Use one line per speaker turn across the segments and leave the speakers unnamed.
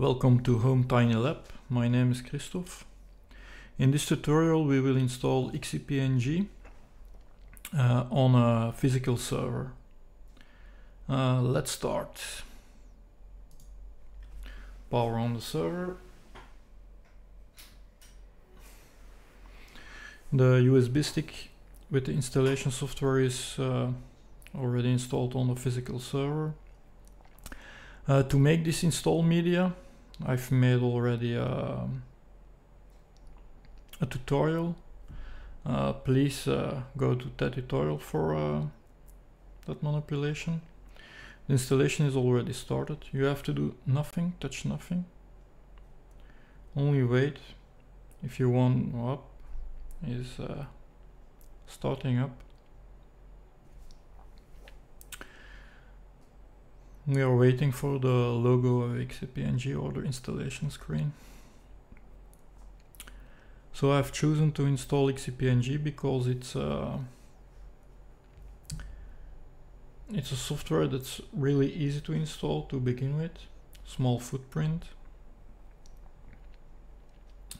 Welcome to Home Tiny Lab. My name is Christoph. In this tutorial we will install XCP-ng uh, on a physical server. Uh, let's start. Power on the server. The USB stick with the installation software is uh, already installed on the physical server. Uh, to make this install media, I've made already a, a tutorial. Uh, please uh, go to that tutorial for uh, that manipulation. The installation is already started. You have to do nothing, touch nothing. Only wait if you want up is uh, starting up. We are waiting for the logo of XCP-ng order installation screen. So I've chosen to install XCP-ng because it's uh, it's a software that's really easy to install to begin with, small footprint.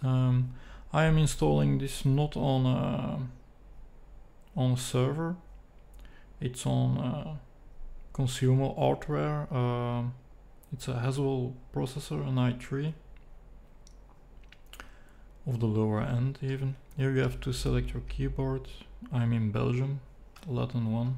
Um, I am installing this not on a, on a server, it's on uh, consumer hardware. Uh, it's a Haswell processor, an i3 of the lower end even. Here you have to select your keyboard. I'm in Belgium, Latin 1.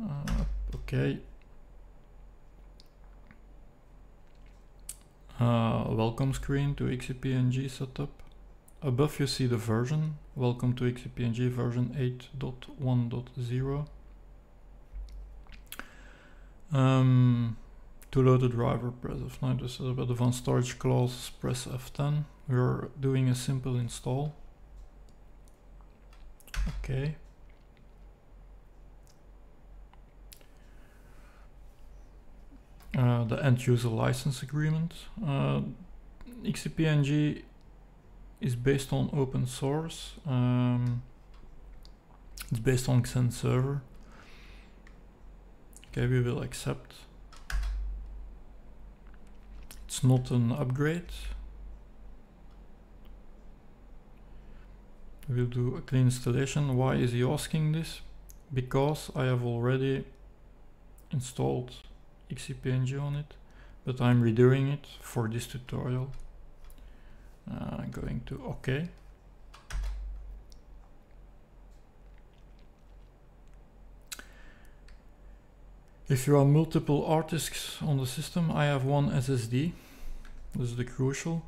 Uh, okay. Uh, welcome screen to XCP-ng setup. Above you see the version. Welcome to XCP-ng version 8.1.0. Um, to load the driver, press F9 to set up advanced storage classes, press F10. We're doing a simple install. Okay. Uh, the end user license agreement. Uh, XCP-ng is based on open source. Um, it's based on Xen server. Okay, we will accept. It's not an upgrade. We'll do a clean installation. Why is he asking this? Because I have already installed XCP-ng on it, but I'm redoing it for this tutorial. Uh, going to OK. If you are multiple hard disks on the system, I have one SSD. This is the crucial.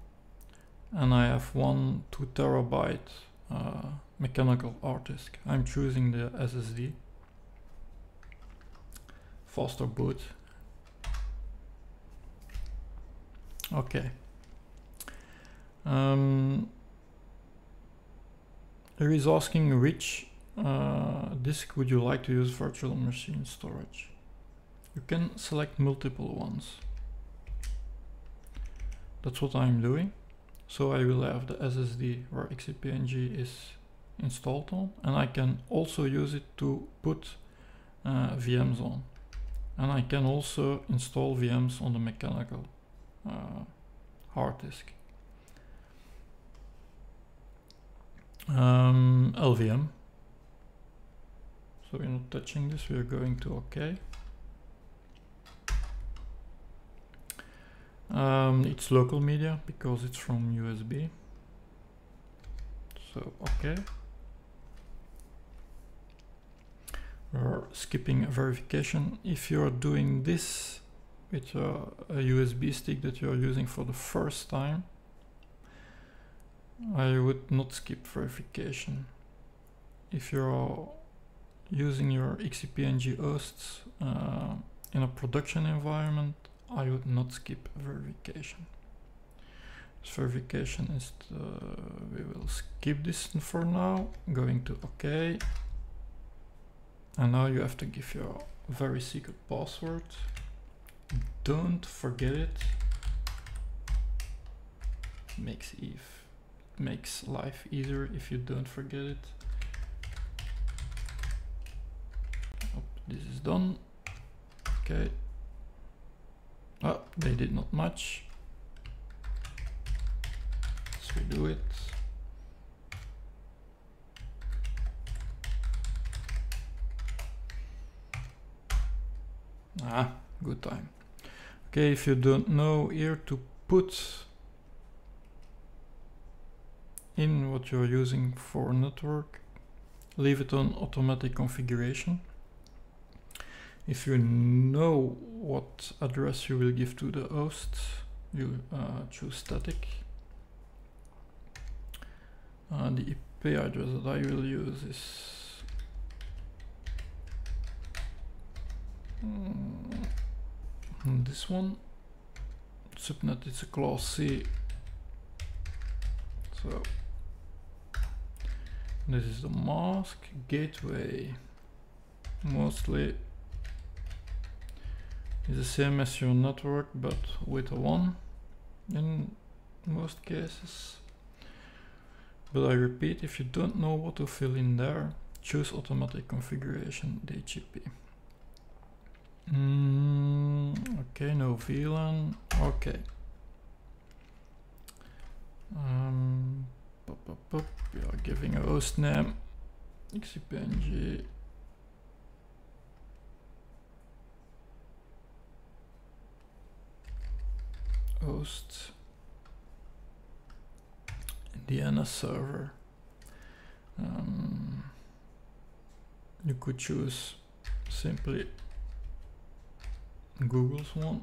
And I have one 2 terabyte uh, mechanical hard disk. I'm choosing the SSD. Faster boot. Okay. Um, there is asking which uh, disk would you like to use virtual machine storage. You can select multiple ones. That's what I'm doing. So I will have the SSD where XCP-ng is installed on and I can also use it to put uh, VMs on. And I can also install VMs on the mechanical uh, hard disk. Um, LVM. So we're not touching this, we're going to OK. Um, it's local media because it's from USB. So, okay. We're skipping verification. If you're doing this with a, a USB stick that you're using for the first time, I would not skip verification. If you're using your XCP-ng hosts uh, in a production environment, I would not skip verification. Verification is, the, we will skip this for now, going to OK. And now you have to give your very secret password. Don't forget it. Makes if makes life easier if you don't forget it. Oh, this is done. Okay. Oh, they did not match. Let's redo it. Ah, good time. Okay, if you don't know here to put in what you're using for network, leave it on automatic configuration. If you know what address you will give to the host, you uh, choose static. Uh, the IP address that I will use is mm, this one. Subnet is a class C. So this is the mask gateway. Mostly is the same as your network but with a 1 in most cases. But I repeat, if you don't know what to fill in there, choose automatic configuration DHCP. Mm, okay, no VLAN. Okay. Um, pop, pop, pop. We are giving a host name xcpng host DNS server. Um, you could choose simply Google's one.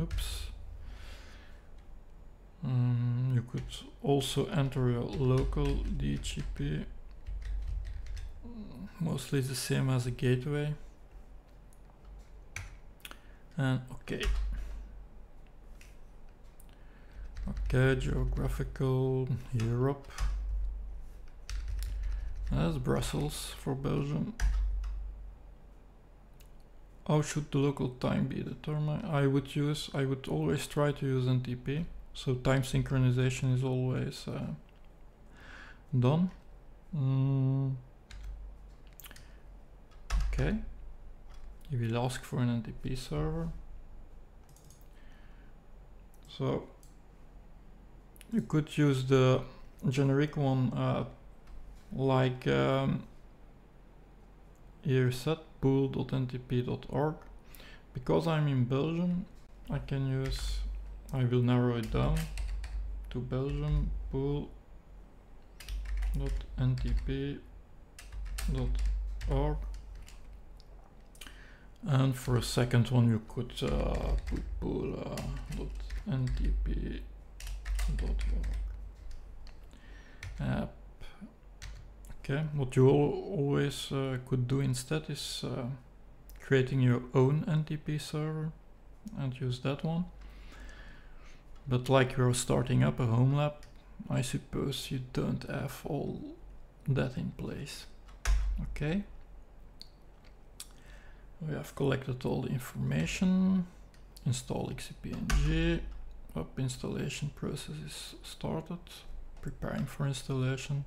Oops. Um, you could also enter your local DHCP. Mostly the same as a gateway. And okay. Okay, geographical Europe. That's Brussels for Belgium. How should the local time be determined? I would use, I would always try to use NTP. So time synchronization is always uh, done. Mm. Okay. You will ask for an NTP server. So you could use the generic one uh, like um, here set pool.ntp.org. Because I'm in Belgium, I can use, I will narrow it down to Belgium pool.ntp.org. And for a second one, you could uh, put pool.ntp.org. Uh, Okay, what you always uh, could do instead is uh, creating your own NTP server and use that one. But like you're starting up a home lab, I suppose you don't have all that in place. Okay. We have collected all the information. Install XCP-ng. Up installation process is started. Preparing for installation.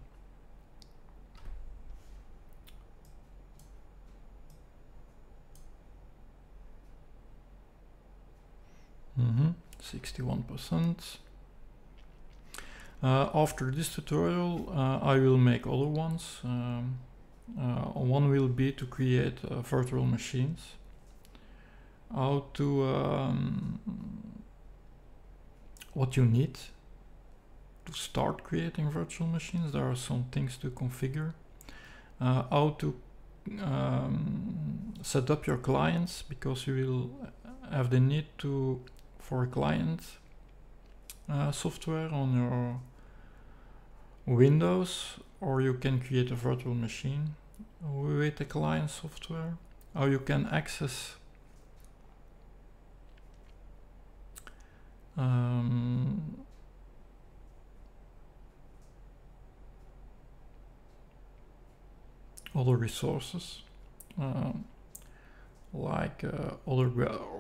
Mm -hmm. 61%. Uh, after this tutorial, uh, I will make other ones. Um, one will be to create uh, virtual machines. How to, um, what you need to start creating virtual machines. There are some things to configure. Uh, how to um, set up your clients because you will have the need to for a client uh, software on your Windows or you can create a virtual machine with the client software or you can access um, other resources um, like uh, other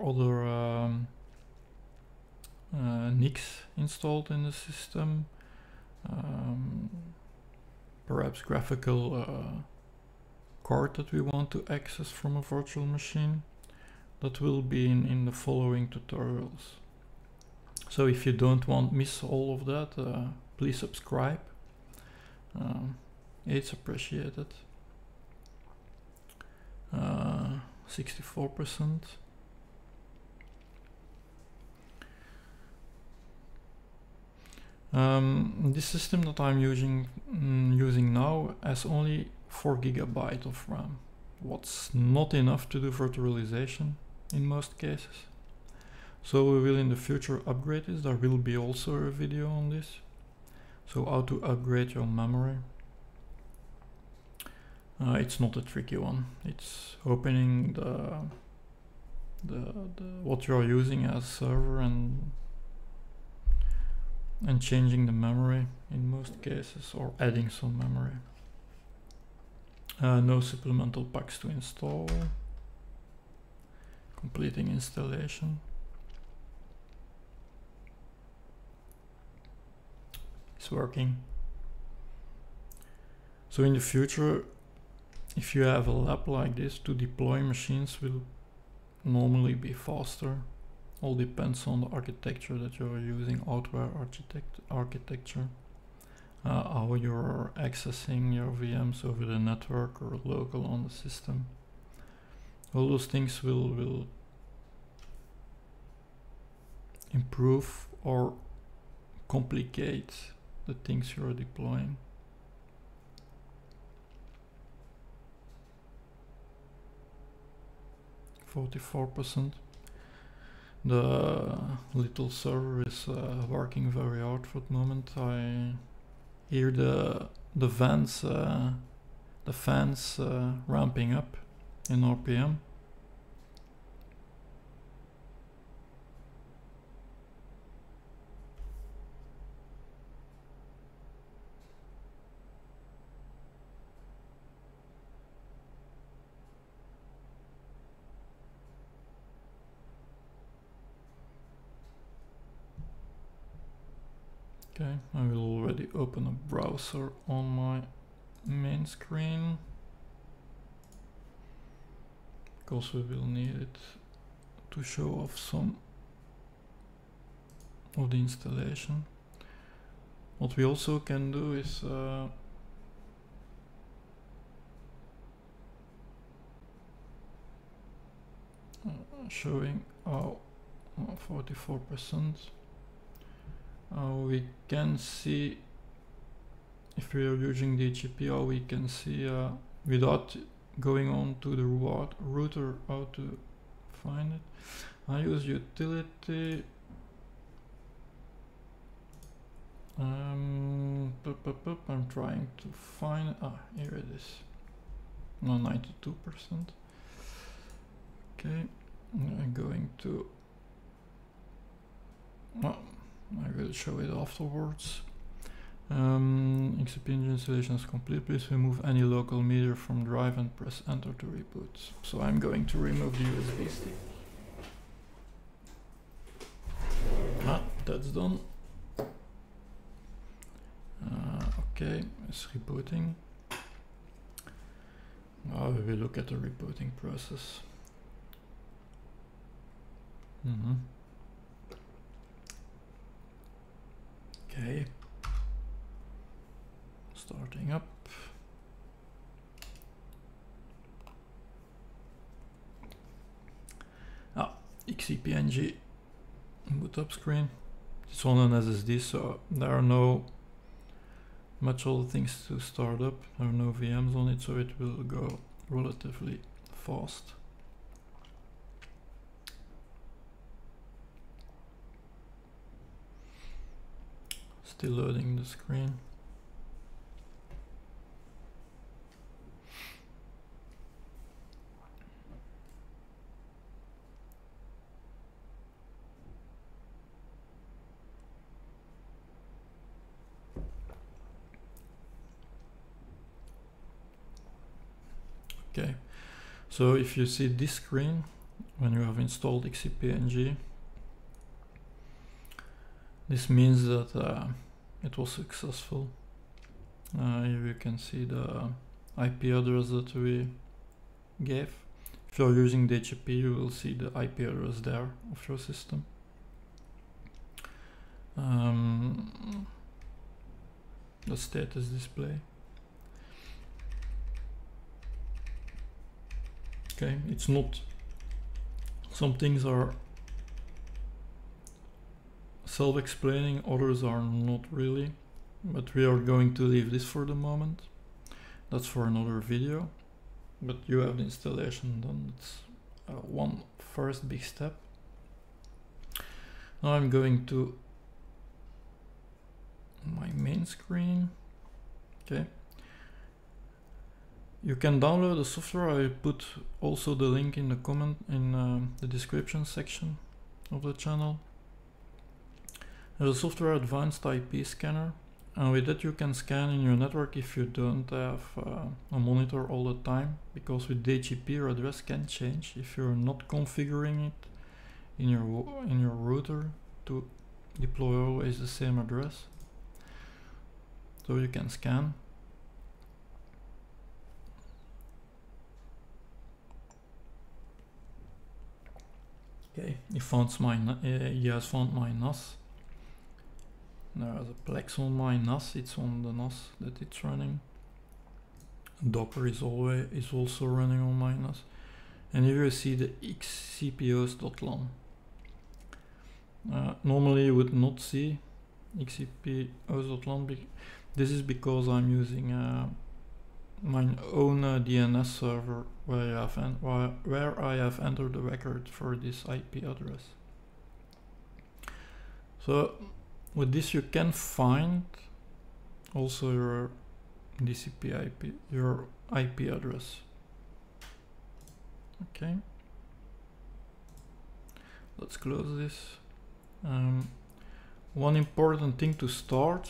other um, uh, NICs installed in the system, um, perhaps graphical card that we want to access from a virtual machine. That will be in, in the following tutorials. So if you don't want miss all of that, uh, please subscribe. Um, it's appreciated. 64%. Um, this system that I'm using mm, using now has only 4 gigabyte of RAM. What's not enough to do virtualization in most cases. So we will in the future upgrade this. There will be also a video on this. So how to upgrade your memory. Uh, it's not a tricky one. It's opening the, the, the what you're using as server and and changing the memory in most cases or adding some memory. Uh, no supplemental packs to install. Completing installation. It's working. So in the future, if you have a lab like this, to deploy machines will normally be faster all depends on the architecture that you're using, hardware architect architecture, uh, how you're accessing your VMs over the network or local on the system. All those things will, will improve or complicate the things you're deploying. Forty-four percent. The little server is uh, working very hard for the moment. I hear the the fans uh, the fans uh, ramping up in RPM. Okay, I will already open a browser on my main screen because we will need it to show off some of the installation. What we also can do is uh, showing our 44% uh, we can see if we are using the GPO we can see uh, without going on to the router how to find it. I use utility um, bup, bup, bup, I'm trying to find ah here it is. No 92 percent. Okay I'm going to well I will show it afterwards. Um, installation is complete. Please remove any local media from drive and press enter to reboot. So I'm going to remove the USB stick. Ah, that's done. Uh, okay, it's rebooting. Now we will look at the rebooting process. Mm -hmm. Okay. Starting up. Ah, XCP-ng boot up screen. It's on an SSD, so there are no much other things to start up. There are no VMs on it, so it will go relatively fast. Still loading the screen. Okay, so if you see this screen when you have installed XCP-ng, this means that uh, it was successful. Uh, here you can see the IP address that we gave. If you're using DHCP, you will see the IP address there of your system. Um, the status display. Okay, it's not, some things are self-explaining, others are not really, but we are going to leave this for the moment. That's for another video, but you have the installation done. It's uh, one first big step. Now I'm going to my main screen. Okay. You can download the software. I put also the link in the comment in uh, the description section of the channel. A software advanced IP scanner and with that you can scan in your network if you don't have uh, a monitor all the time because with DHCP your address can change if you're not configuring it in your in your router to deploy always the same address. So you can scan. Okay he found my he has found my NAS there's a Plex on my NAS, it's on the NAS that it's running. Docker is always is also running on my NAS. And here you see the xcphost.lan. Uh, normally you would not see xcphost.lan. This is because I'm using uh, my own uh, DNS server where I have where I have entered the record for this IP address. So with this you can find also your DCP IP, your IP address. Okay. Let's close this. Um, one important thing to start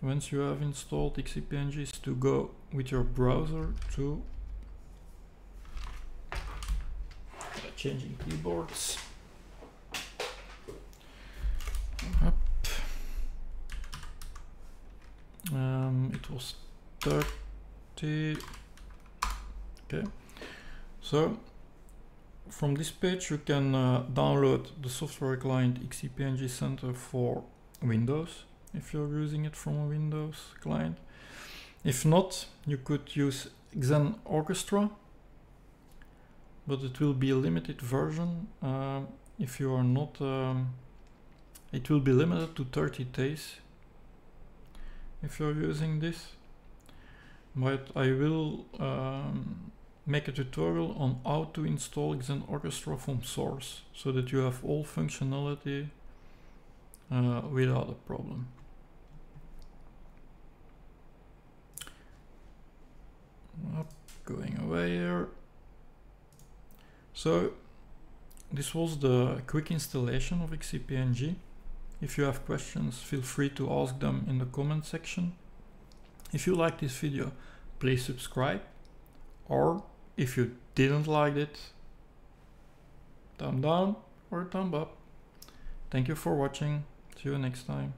once you have installed XCP-ng is to go with your browser to changing keyboards. Um, it was 30 okay. So from this page you can uh, download the software client XCP-ng Center for Windows if you're using it from a Windows client. If not you could use Xen Orchestra but it will be a limited version. Uh, if you are not um, it will be limited to 30 days if you're using this but I will um, make a tutorial on how to install Xen Orchestra from source so that you have all functionality uh, without a problem. Up, going away here. So this was the quick installation of XCP-ng. If you have questions, feel free to ask them in the comment section. If you like this video, please subscribe. Or if you didn't like it, thumb down or thumb up. Thank you for watching. See you next time.